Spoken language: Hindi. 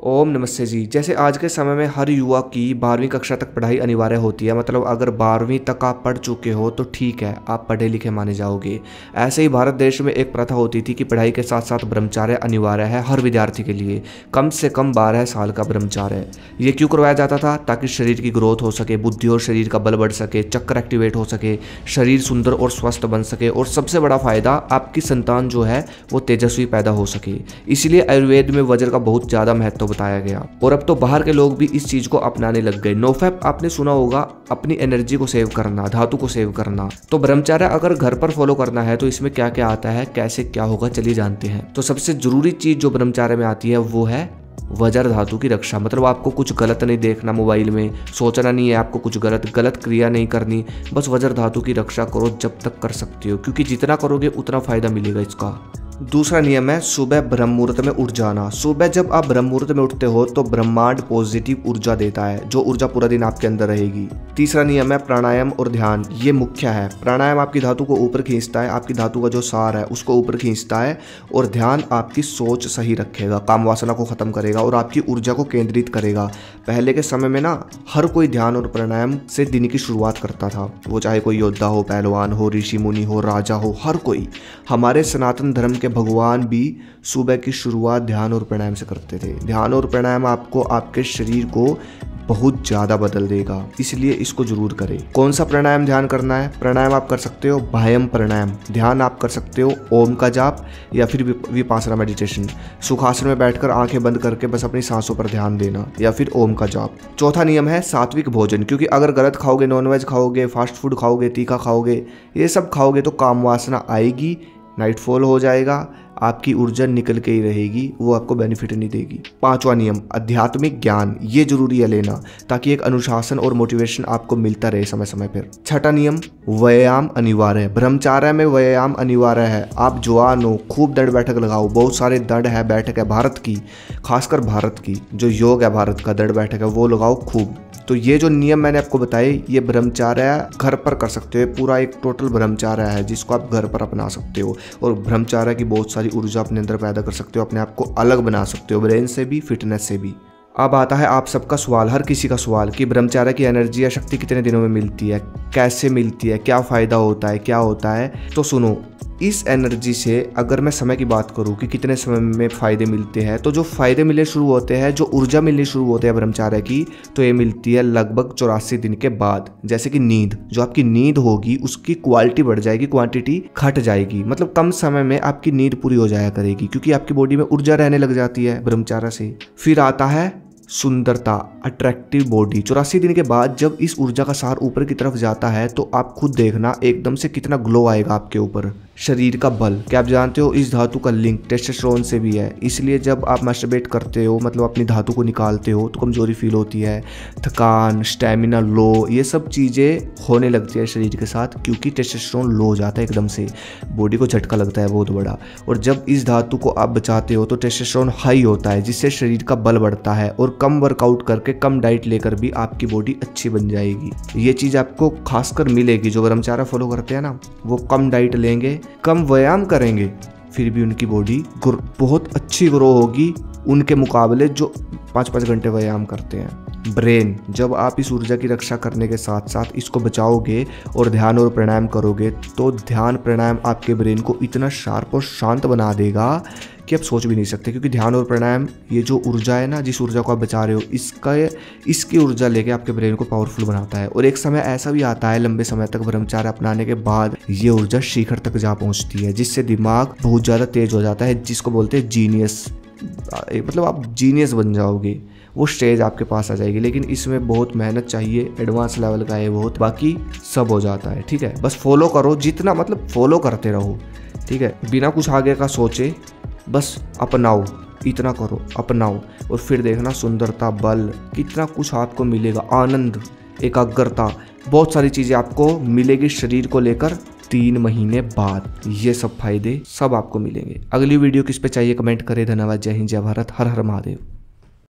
ओम नमस्ते जी। जैसे आज के समय में हर युवा की बारहवीं कक्षा तक पढ़ाई अनिवार्य होती है मतलब अगर बारहवीं तक आप पढ़ चुके हो तो ठीक है, आप पढ़े लिखे माने जाओगे। ऐसे ही भारत देश में एक प्रथा होती थी कि पढ़ाई के साथ साथ ब्रह्मचार्य अनिवार्य है हर विद्यार्थी के लिए। कम से कम बारह साल का ब्रह्मचार्य ये क्यों करवाया जाता था? ताकि शरीर की ग्रोथ हो सके, बुद्धि और शरीर का बल बढ़ सके, चक्कर एक्टिवेट हो सके, शरीर सुंदर और स्वस्थ बन सके और सबसे बड़ा फ़ायदा आपकी संतान जो है, वो तेजस्वी पैदा हो सके। इसलिए आयुर्वेद में वज्र का बहुत ज़्यादा महत्व बताया गया। और अब तो बाहर के लोग भी इस चीज़ को अपनाने लग गए। नोफैप आपने सुना होगा, अपनी एनर्जी को सेव करना, धातु को सेव करना। तो ब्रह्मचार्य अगर घर पर फॉलो करना है तो इसमें क्या क्या आता है, कैसे क्या होगा, चलिए जानते हैं। तो सबसे ज़रूरी चीज़ जो ब्रह्मचार्य में आती है, वो है वज्र धातु की रक्षा। मतलब आपको कुछ गलत नहीं देखना मोबाइल में, सोचना नहीं है आपको कुछ गलत गलत क्रिया नहीं करनी। बस वज्र धातु की रक्षा करो, जब तक कर सकते हो। क्योंकि जितना करोगे, उतना फ़ायदा मिलेगा इसका। दूसरा नियम है, सुबह ब्रह्म मुहूर्त में उठ जाना। सुबह जब आप ब्रह्म मुहूर्त में उठते हो तो ब्रह्मांड पॉजिटिव ऊर्जा देता है, जो ऊर्जा पूरा दिन आपके अंदर रहेगी। तीसरा नियम है, प्राणायाम और ध्यान। ये मुख्य है। प्राणायाम आपकी धातु को ऊपर खींचता है, आपकी धातु का जो सार है, उसको ऊपर खींचता है, और ध्यान आपकी सोच सही रखेगा, काम वासना को खत्म करेगा, और आपकी ऊर्जा को केंद्रित करेगा। पहले के समय में ना, हर कोई ध्यान और प्राणायाम से दिन की शुरुआत करता था। वो चाहे कोई योद्धा हो, पहलवान हो, ऋषि मुनि हो, राजा हो, हर कोई। हमारे सनातन धर्म के भगवान भी सुबह की शुरुआत ध्यान और प्राणायाम से करते थे। ध्यान और प्राणायाम आपको आपके शरीर को बहुत ज़्यादा बदल देगा, इसलिए इसको ज़रूर करें। कौन सा प्राणायाम ध्यान करना है? प्राणायाम आप कर सकते हो भायम प्राणायाम। ध्यान आप कर सकते हो, ओम का जाप या फिर विपासना मेडिटेशन सुखासन में बैठकर आँखें बंद करके बस अपनी सांसों पर ध्यान देना या फिर ओम का जाप। चौथा नियम है सात्विक भोजन, क्योंकि अगर गलत खाओगे, नॉनवेज खाओगे, फास्ट फ़ूड खाओगे, तीखा खाओगे, ये सब खाओगे तो काम वासना आएगी नाइटफॉल हो जाएगा, आपकी ऊर्जा निकल के ही रहेगी, वो आपको बेनिफिट नहीं देगी। पांचवा नियम, आध्यात्मिक ज्ञान, ये ज़रूरी है लेना, ताकि एक अनुशासन और मोटिवेशन आपको मिलता रहे समय समय पर। छठा नियम, व्यायाम अनिवार्य है। ब्रह्मचार्य में व्यायाम अनिवार्य है। आप जवान हो, खूब दड़ बैठक लगाओ, बहुत सारे दड़ है बैठक है भारत की, खासकर भारत की, जो योग है भारत का दड़ बैठक है, वो लगाओ खूब। तो ये जो नियम मैंने आपको बताए, ये ब्रह्मचार्य घर पर कर सकते हो। पूरा एक टोटल ब्रह्मचार्य है, जिसको आप घर पर अपना सकते हो। और ब्रह्मचार्य की बहुत सारी ऊर्जा अपने अंदर पैदा कर सकते हो, अपने आप को अलग बना सकते हो, ब्रेन से भी, फिटनेस से भी। अब आता है आप सबका सवाल, हर किसी का सवाल, कि ब्रह्मचार्य की एनर्जी या शक्ति कितने दिनों में मिलती है, कैसे मिलती है, क्या फ़ायदा होता है, क्या होता है? तो सुनो इस एनर्जी से अगर मैं समय की बात करूँ कि कितने समय में फ़ायदे मिलते हैं तो जो फ़ायदे मिलने शुरू होते हैं, जो ऊर्जा मिलनी शुरू होते हैं ब्रह्मचार्य की तो ये मिलती है लगभग चौरासी दिन के बाद। जैसे कि नींद, जो आपकी नींद होगी, उसकी क्वालिटी बढ़ जाएगी क्वांटिटी घट जाएगी। मतलब कम समय में आपकी नींद पूरी हो जाया करेगी, क्योंकि आपकी बॉडी में ऊर्जा रहने लग जाती है ब्रह्मचार्य से। फिर आता है सुंदरता अट्रैक्टिव बॉडी चौरासी दिन के बाद जब इस ऊर्जा का सार ऊपर की तरफ़ जाता है तो आप खुद देखना एकदम से कितना ग्लो आएगा आपके ऊपर। शरीर का बल। क्या आप जानते हो, इस धातु का लिंक टेस्टोस्टेरोन से भी है। इसलिए जब आप मास्टरबेट करते हो मतलब अपनी धातु को निकालते हो तो कमज़ोरी फील होती है। थकान स्टेमिना लो ये सब चीज़ें होने लगती है शरीर के साथ, क्योंकि टेस्टोस्टेरोन लो हो जाता है एकदम से। बॉडी को झटका लगता है बहुत बड़ा। और जब इस धातु को आप बचाते हो तो टेस्टोस्टेरोन हाई होता है, जिससे शरीर का बल बढ़ता है और कम वर्कआउट करके कम डाइट लेकर भी आपकी बॉडी अच्छी बन जाएगी। ये चीज़ आपको खासकर मिलेगी, जो ब्रह्मचारा फॉलो करते हैं ना, वो कम डाइट लेंगे, कम व्यायाम करेंगे, फिर भी उनकी बॉडी बहुत अच्छी ग्रो होगी उनके मुकाबले जो पाँच पाँच घंटे व्यायाम करते हैं। ब्रेन जब आप इस ऊर्जा की रक्षा करने के साथ साथ इसको बचाओगे और ध्यान और प्राणायाम करोगे तो ध्यान प्राणायाम आपके ब्रेन को इतना शार्प और शांत बना देगा कि आप सोच भी नहीं सकते, क्योंकि ध्यान और प्राणायाम, ये जो ऊर्जा है ना, जिस ऊर्जा को आप बचा रहे हो, इसका इसकी ऊर्जा लेके आपके ब्रेन को पावरफुल बनाता है। और एक समय ऐसा भी आता है, लंबे समय तक ब्रह्मचार्य अपनाने के बाद, ये ऊर्जा शिखर तक जा पहुँचती है, जिससे दिमाग बहुत ज़्यादा तेज हो जाता है, जिसको बोलते हैं जीनियस मतलब आप जीनियस बन जाओगे, वो स्टेज आपके पास आ जाएगी, लेकिन इसमें बहुत मेहनत चाहिए एडवांस लेवल का है बहुत बाकी सब हो जाता है, ठीक है? बस फॉलो करो, जितना मतलब फॉलो करते रहो, ठीक है? बिना कुछ आगे का सोचे बस अपनाओ, इतना करो, अपनाओ और फिर देखना सुंदरता, बल, कितना कुछ आपको मिलेगा, आनंद, एकाग्रता। बहुत सारी चीज़ें आपको मिलेगी शरीर को लेकर तीन महीने बाद। ये सब फ़ायदे सब आपको मिलेंगे। अगली वीडियो किस पे चाहिए कमेंट करें। धन्यवाद। जय हिंद, जय भारत। हर हर महादेव।